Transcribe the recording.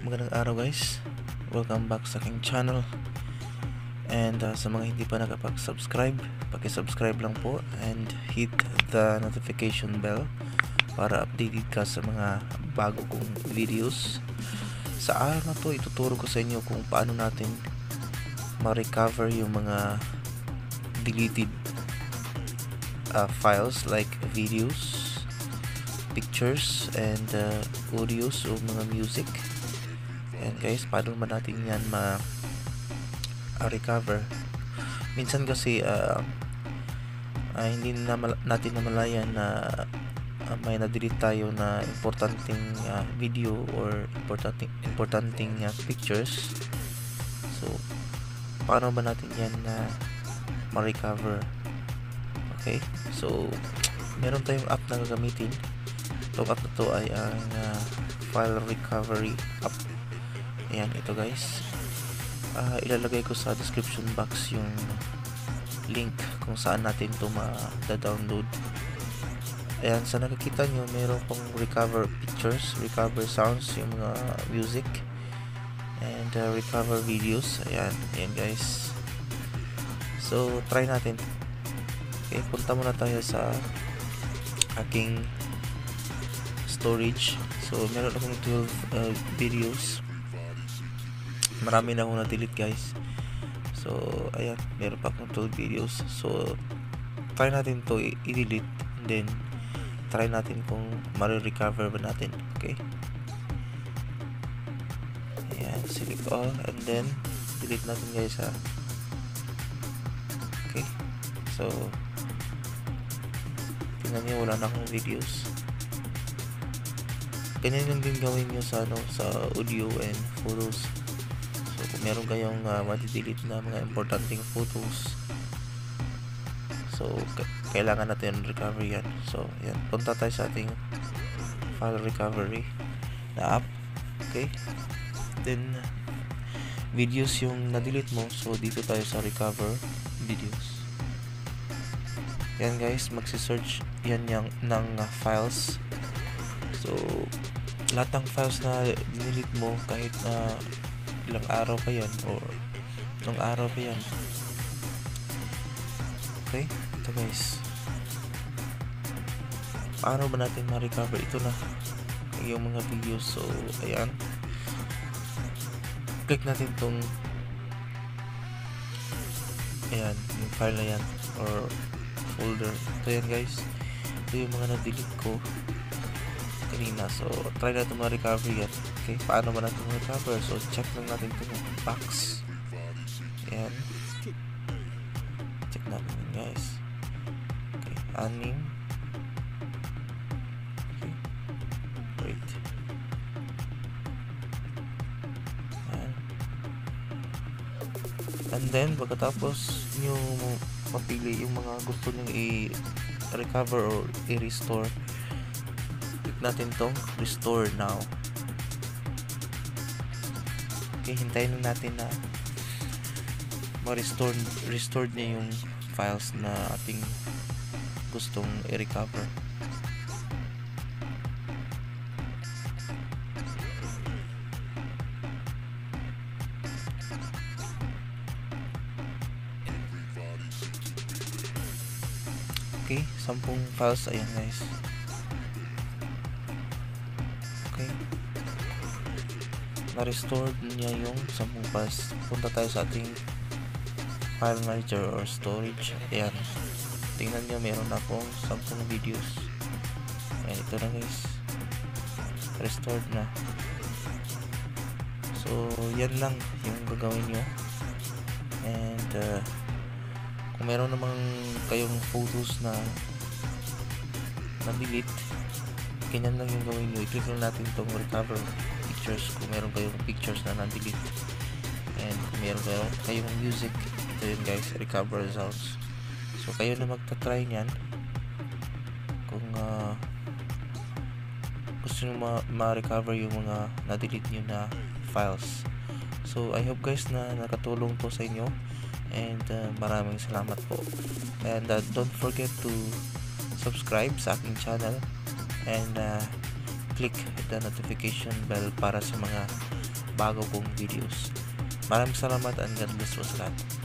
Magandang araw guys. Welcome back sa aking channel. And uh, sa mga hindi pa nakapag-subscribe Paki-subscribe lang po And hit the notification bell Para updated ka sa mga bago kong videos. Sa araw na to ituturo ko sa inyo kung paano natin Ma-recover yung mga Deleted uh, Files like videos pictures and uh, audios o mga music. And guys paano ba natin yan ma uh, recover? Minsan kasi uh, uh, hindi na natin namalayan na uh, may na-delete tayo na importanteng uh, video or importanteng importanteng uh, pictures. So paano ba natin yan na ma-recover? Okay? So meron tayong app na gagamitin app na to ay ang uh, file recovery app. Ayan ito guys. Uh, ilalagay ko sa description box yung link kung saan natin ito ma-download. Ayan sa nakikita nyo meron pong recover pictures recover sounds yung mga music and uh, recover videos. Ayan ayan guys. So try natin. Okay punta muna tayo sa aking storage. So meron akong 12 uh, videos. Marami na akong na-delete guys. So ayan meron pa akong 12 videos. So try natin to i-delete and then try natin kung ma-recover ba natin okay? Ayan select all and then delete natin guys ha? Okay. So tingnan nyo wala na akong videos ganyan lang din gawin nyo sa ano sa audio and photos. So kung meron kayong uh, madidelete na mga importanteng photos. So kailangan natin recovery yan. So yan. Punta tayo sa ating file recovery na app. Okay? Then videos yung na-delete mo. So dito tayo sa recover videos. Yan guys. Magsi-search yan yung ng uh, files so lahat ng files na delete mo kahit na ilang araw pa yan or ilang araw pa yan. Okay? Ito guys. Paano ba natin ma-recover? Ito na yung mga videos. So ayan. Click natin tong ayan yung file na yan or folder. Ito yan guys. Ito yung mga na-delete ko kanina. So try natin ma-recover yan. Okay paano ba natin ma-recover so check lang natin itong box. Ayan check natin yun guys. Okay anim. Okay. Wait. Ayan and then pagkatapos nyo mapili yung mga gusto nyo i-recover or i-restore natin tong restore now. Okay hintayin lang natin na ma-restore restored niya yung files na ating gustong i-recover. Okay sampung files. Ayan guys na-restored niya yung sampung files punta tayo sa ating file manager or storage. Ayan. Tingnan nyo meron akong sampung videos. Ayan ito na guys. Restored na. So yan lang yung gagawin nyo and uh, kung meron namang kayong photos na na-delete ganyan lang yung gawin nyo i-click lang natin itong recover pictures kung meron kayong pictures na na-delete. And kung meron kayong, kayong music. Ito yun guys recover sounds so kayo na magta-try nyan kung uh, gusto nyo ma-recover ma yung mga na-delete nyo na files. So I hope guys na nakatulong to sa inyo. And uh, maraming salamat po. And uh, don't forget to subscribe sa aking channel. And uh, click the notification bell para sa mga bago kong videos. Maraming salamat and God bless sa lahat.